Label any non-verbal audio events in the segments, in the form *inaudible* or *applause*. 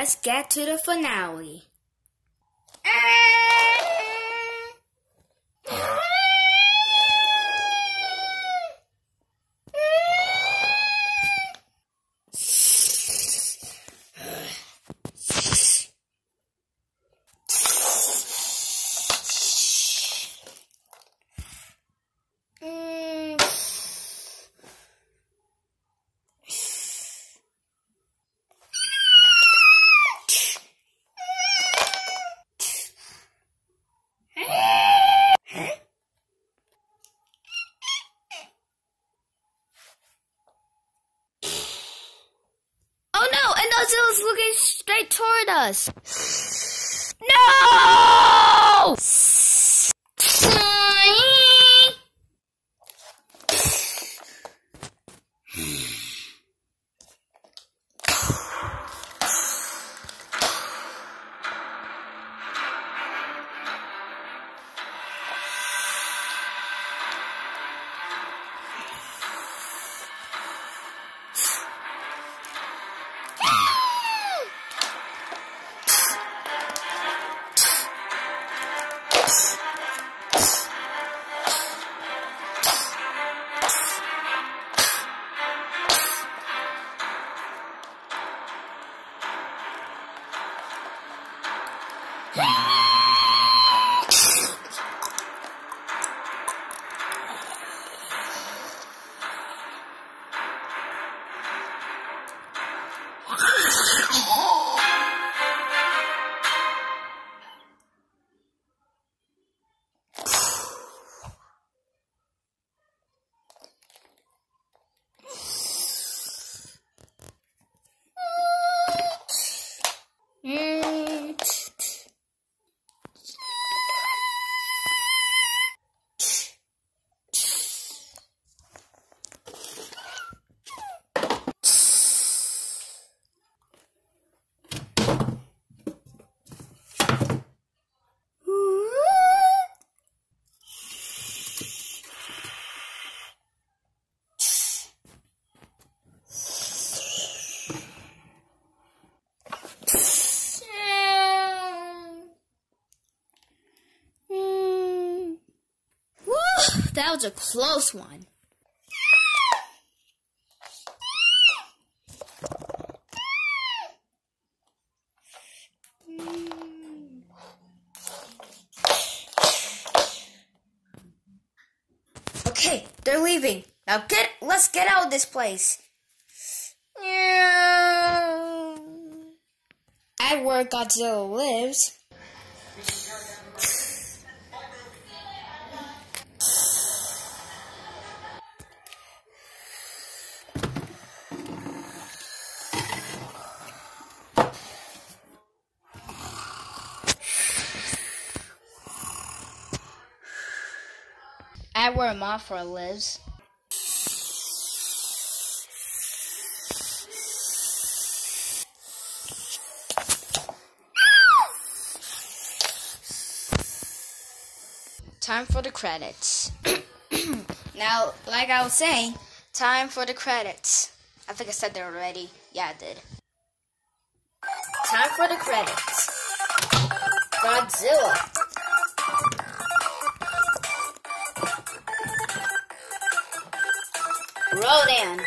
let's get to the finale. Oh no! And Godzilla's looking straight toward us. No! Mm. That was a close one. Okay, they're leaving. Now get let's get out of this place. At where Godzilla lives. At where Mothra lives. Time for the credits. *coughs* now, like I was saying, time for the credits. I think I said that already. Yeah, I did. Time for the credits. Godzilla. Rodan.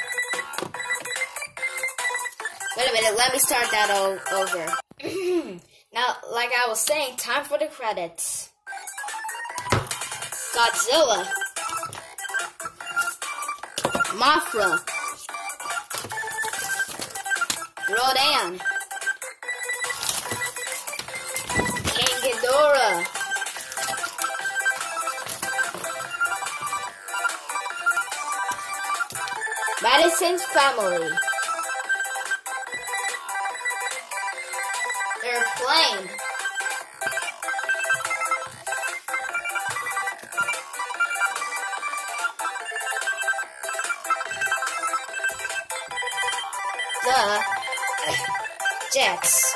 Wait a minute, let me start that o- over. *clears throat* now, like I was saying, time for the credits. Godzilla. Mothra. Rodan. Madison's family. Airplane. The Jets.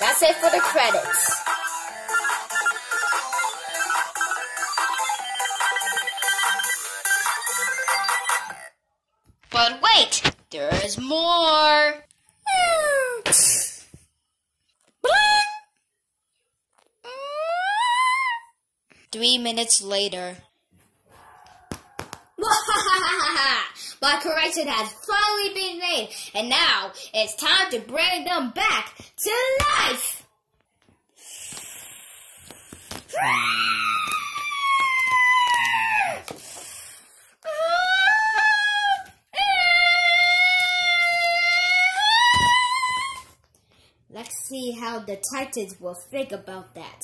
That's it for the credits. Wait, there is more. Three minutes later. *laughs* My correction has finally been made, and now it's time to bring them back to life. Let's see how the Titans will think about that.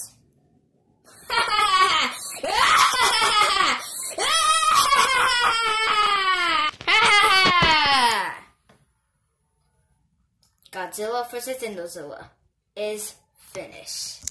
*laughs* Godzilla vs. Indozilla is finished.